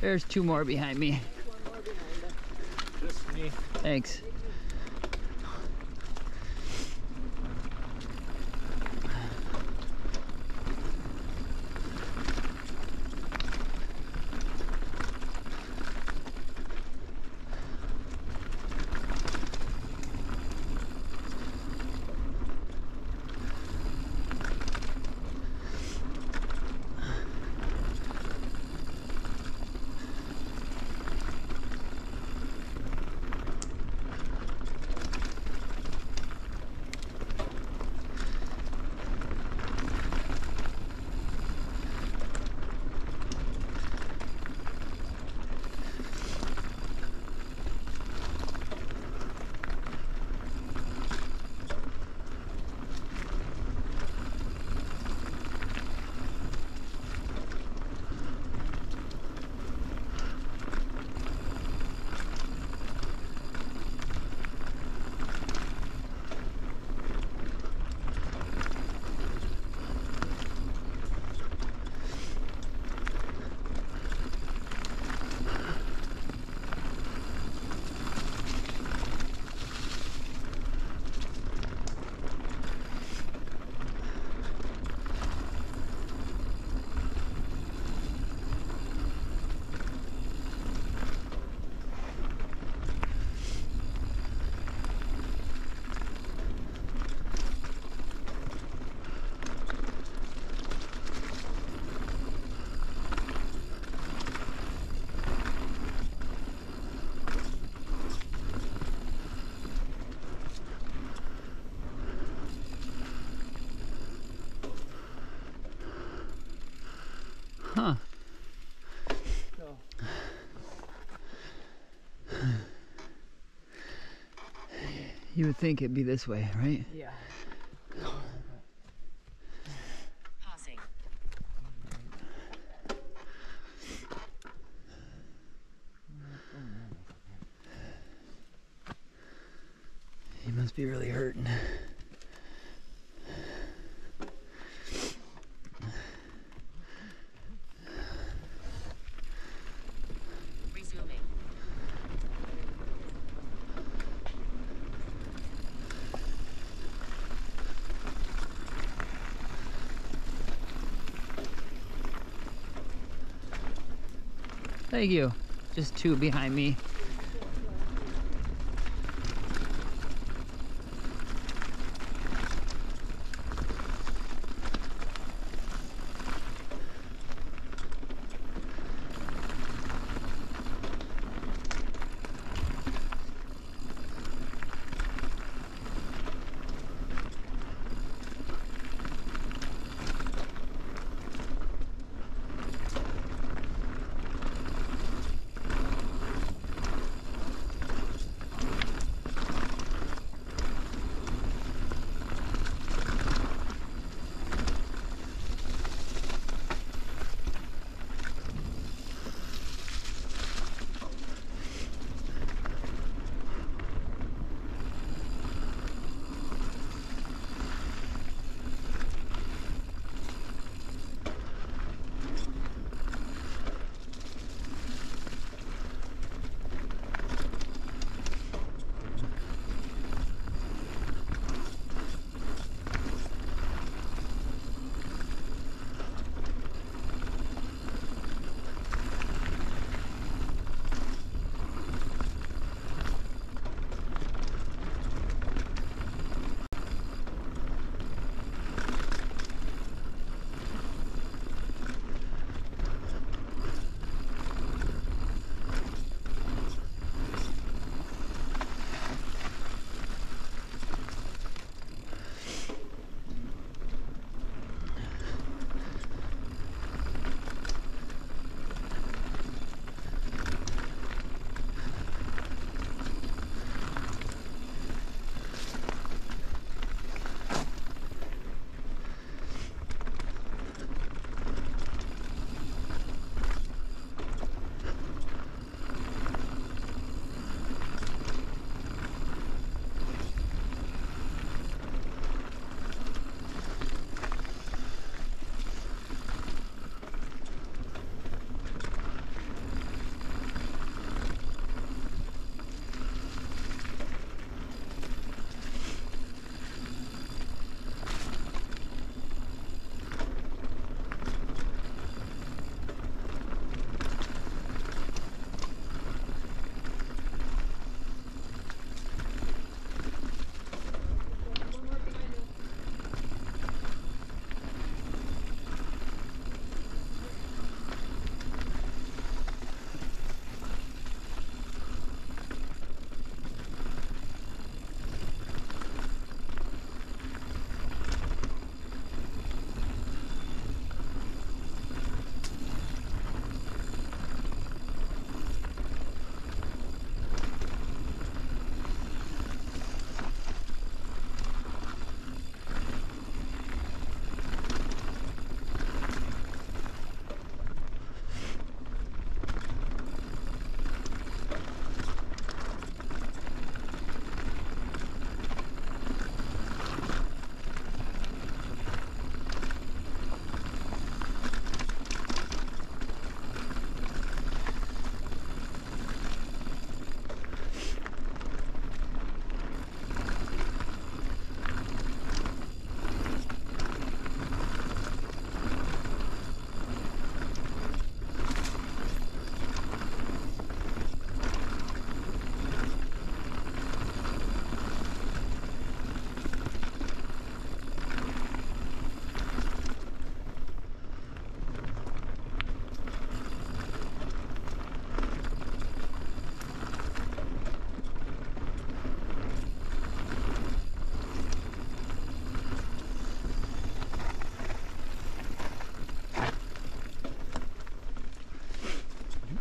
There's two more behind me. Just me. Thanks. Huh. No. You would think it'd be this way, right? Yeah. Thank you. Just two behind me.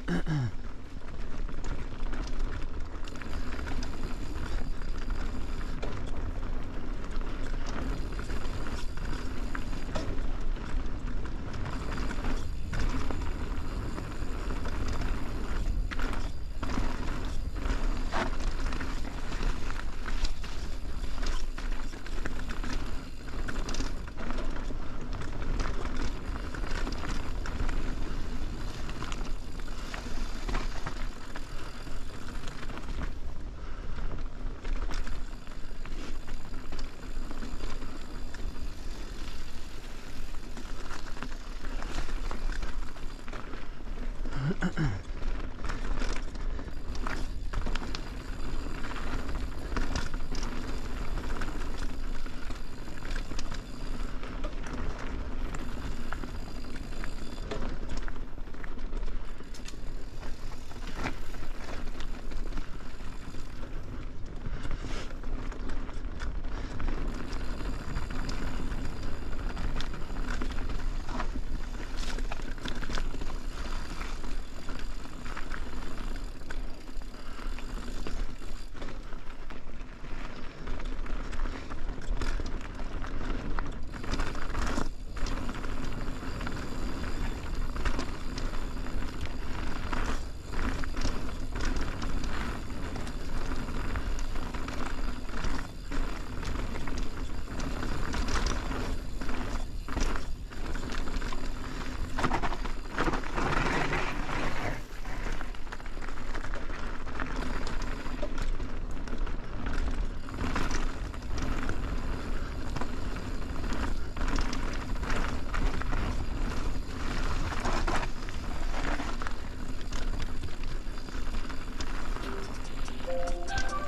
Thank uh-uh.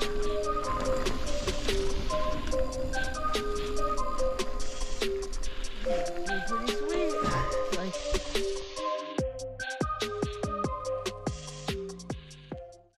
you.